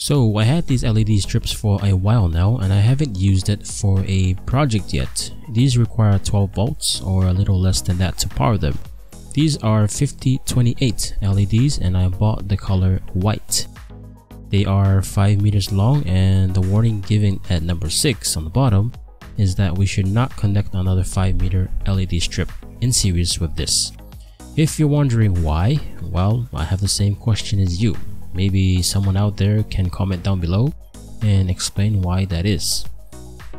So I had these LED strips for a while now and I haven't used it for a project yet. These require 12 volts or a little less than that to power them. These are 5028 LEDs and I bought the color white. They are 5 meters long and the warning given at number 6 on the bottom is that we should not connect another 5 meter LED strip in series with this. If you're wondering why, well, I have the same question as you. Maybe someone out there can comment down below and explain why that is.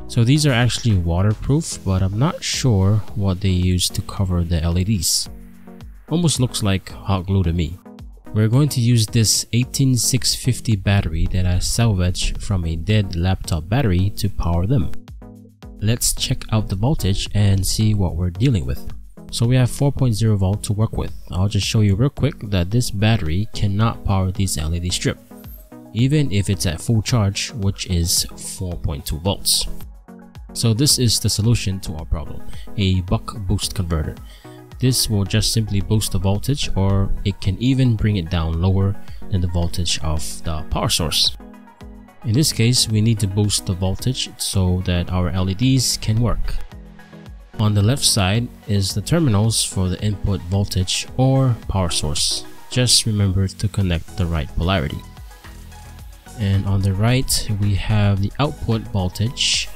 So these are actually waterproof, but I'm not sure what they use to cover the LEDs. Almost looks like hot glue to me. We're going to use this 18650 battery that I salvaged from a dead laptop battery to power them. Let's check out the voltage and see what we're dealing with. So we have 4.0 volt to work with. I'll just show you real quick that this battery cannot power this LED strip, even if it's at full charge, which is 4.2 volts. So this is the solution to our problem, a buck boost converter. This will just simply boost the voltage or it can even bring it down lower than the voltage of the power source. In this case, we need to boost the voltage so that our LEDs can work. On the left side is the terminals for the input voltage or power source. Just remember to connect the right polarity. And on the right, we have the output voltage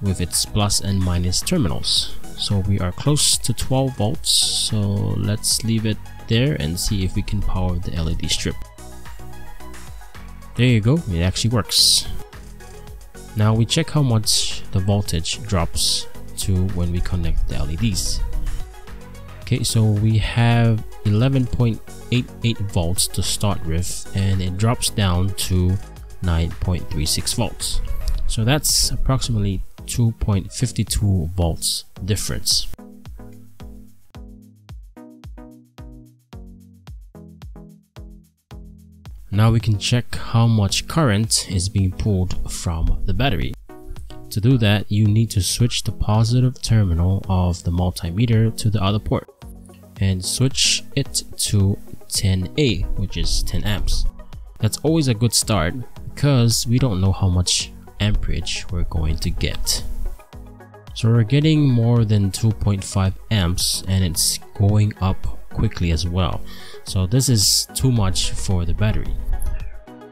with its plus and minus terminals. So we are close to 12 volts, so let's leave it there and see if we can power the LED strip. There you go, it actually works. Now we check how much the voltage drops to when we connect the LEDs. Okay, so we have 11.88 volts to start with and it drops down to 9.36 volts. So that's approximately 2.52 volts difference. Now we can check how much current is being pulled from the battery. To do that, you need to switch the positive terminal of the multimeter to the other port and switch it to 10A, which is 10 amps. That's always a good start because we don't know how much amperage we're going to get. So we're getting more than 2.5 amps and it's going up quickly as well. So this is too much for the battery.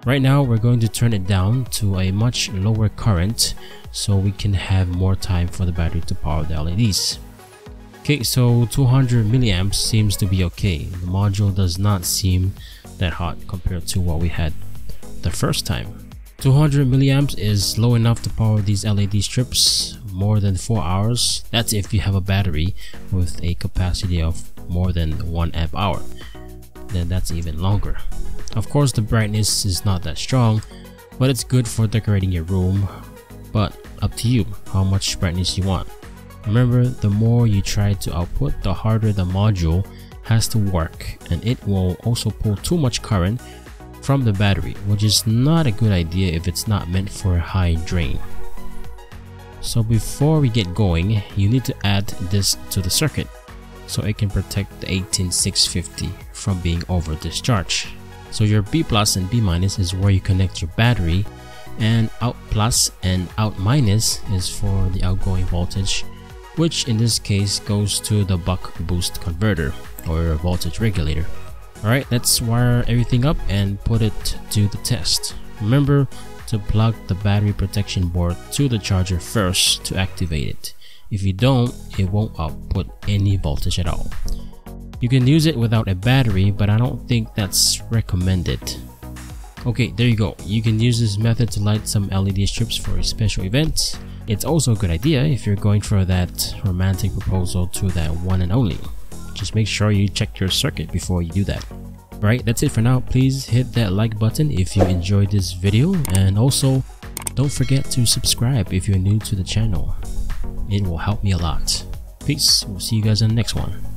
Right now we're going to turn it down to a much lower current so we can have more time for the battery to power the LEDs. Okay, so 200 milliamps seems to be okay. The module does not seem that hot compared to what we had the first time. 200 milliamps is low enough to power these LED strips more than 4 hours. That's if you have a battery with a capacity of more than 1 amp hour. Then that's even longer. Of course the brightness is not that strong, but it's good for decorating your room, but up to you how much brightness you want. Remember, the more you try to output, the harder the module has to work and it will also pull too much current from the battery, which is not a good idea if it's not meant for a high drain. So before we get going, you need to add this to the circuit so it can protect the 18650 from being over discharged. So your B plus and B minus is where you connect your battery and out plus and out minus is for the outgoing voltage which in this case goes to the buck boost converter or voltage regulator. Alright, let's wire everything up and put it to the test. Remember to plug the battery protection board to the charger first to activate it. If you don't, it won't output any voltage at all. You can use it without a battery, but I don't think that's recommended. Okay, there you go. You can use this method to light some LED strips for a special event. It's also a good idea if you're going for that romantic proposal to that one and only. Just make sure you check your circuit before you do that. Right, that's it for now. Please hit that like button if you enjoyed this video and also don't forget to subscribe if you're new to the channel. It will help me a lot. Peace. We'll see you guys in the next one.